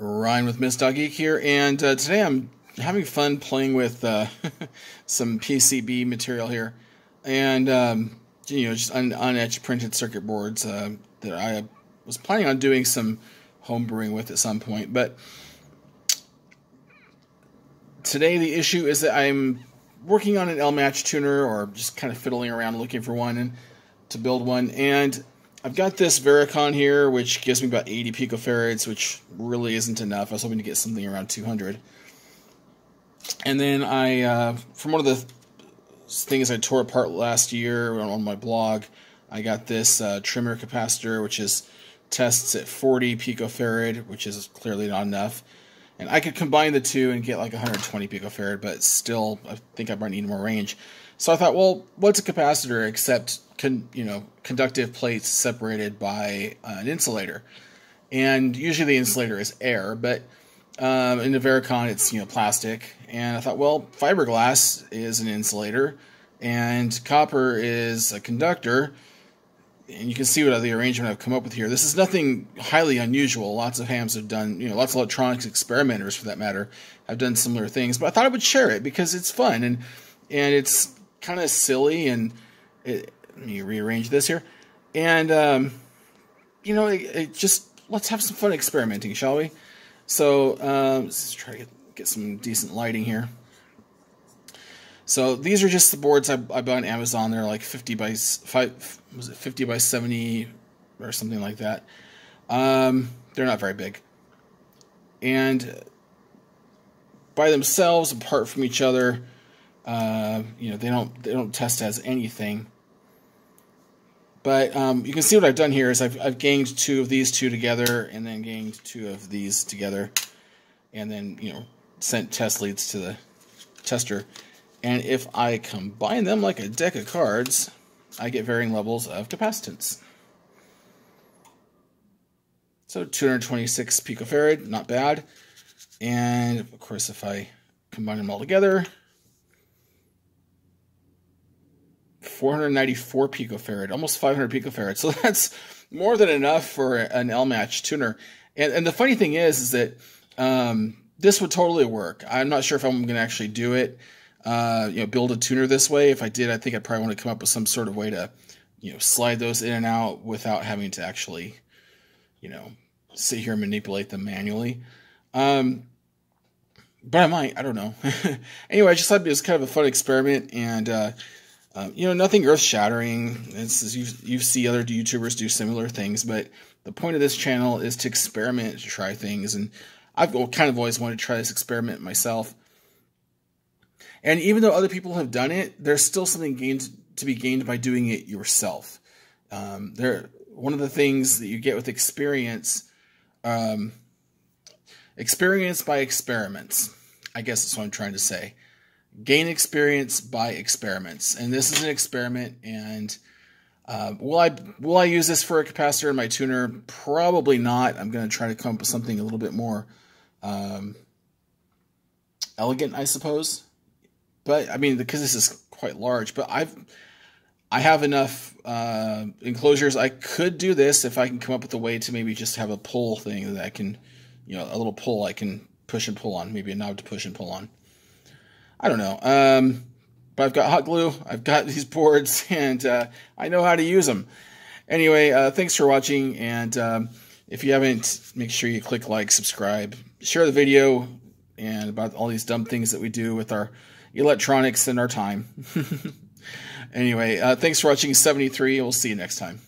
Ryan with Misc Dot Geek here, and uh, today I'm having fun playing with uh, some PCB material here, and um, you know just un- unetched printed circuit boards uh, that I was planning on doing some homebrewing with at some point. But today the issue is that I'm working on an L match tuner, or just kind of fiddling around looking for one and to build one, and I've got this Vericon here, which gives me about 80 picofarads, which really isn't enough. I was hoping to get something around 200. And then I, uh, from one of the things I tore apart last year on my blog, I got this uh, trimmer capacitor, which is tests at 40 picofarad, which is clearly not enough. And I could combine the two and get like 120 picofarad, but still, I think I might need more range. So I thought, well, what's a capacitor except con, you know conductive plates separated by uh, an insulator? And usually the insulator is air, but um, in the Vericon it's you know plastic. And I thought, well, fiberglass is an insulator, and copper is a conductor. And you can see what the arrangement I've come up with here. This is nothing highly unusual. Lots of hams have done, you know, lots of electronics experimenters, for that matter, have done similar things. But I thought I would share it because it's fun and and it's kind of silly and it, let me rearrange this here and um, you know it, it, just let's have some fun experimenting shall we so um, let's try to get, get some decent lighting here so these are just the boards I, I bought on Amazon. They're like 50 by five, was it 50 by 70 or something like that. Um, they're not very big, and by themselves, apart from each other, uh, you know, they don't they don't test as anything. But um, you can see what I've done here is I've, I've gained two of these two together and then gained two of these together and then, you know, sent test leads to the tester. And if I combine them like a deck of cards, I get varying levels of capacitance. So 226 picofarad, not bad. And of course, if I combine them all together, 494 picofarad, almost 500 picofarad. So that's more than enough for an L match tuner. And, and the funny thing is, is that um, this would totally work. I'm not sure if I'm going to actually do it. Uh, you know, build a tuner this way. If I did, I think I'd probably want to come up with some sort of way to, you know, slide those in and out without having to actually, you know, sit here and manipulate them manually. Um, but I might. I don't know. anyway, I just thought it was kind of a fun experiment, and uh, um, you know, nothing earth shattering. It's you you see other YouTubers do similar things, but the point of this channel is to experiment, to try things, and I've kind of always wanted to try this experiment myself. And even though other people have done it, there's still something gained to be gained by doing it yourself. Um, there, one of the things that you get with experience, um, experience by experiments. I guess that's what I'm trying to say gain experience by experiments. And this is an experiment. And uh, will I will I use this for a capacitor in my tuner? Probably not. I'm going to try to come up with something a little bit more um, elegant, I suppose. But I mean, because this is quite large, but I've I have enough uh, enclosures. I could do this if I can come up with a way to maybe just have a pull thing that I can, you know, a little pull I can push and pull on, maybe a knob to push and pull on. I don't know. Um, but I've got hot glue, I've got these boards, and uh, I know how to use them. Anyway, uh, thanks for watching, and um, if you haven't, make sure you click like, subscribe, share the video, and about all these dumb things that we do with our electronics and our time. anyway, uh, thanks for watching 73, we'll see you next time.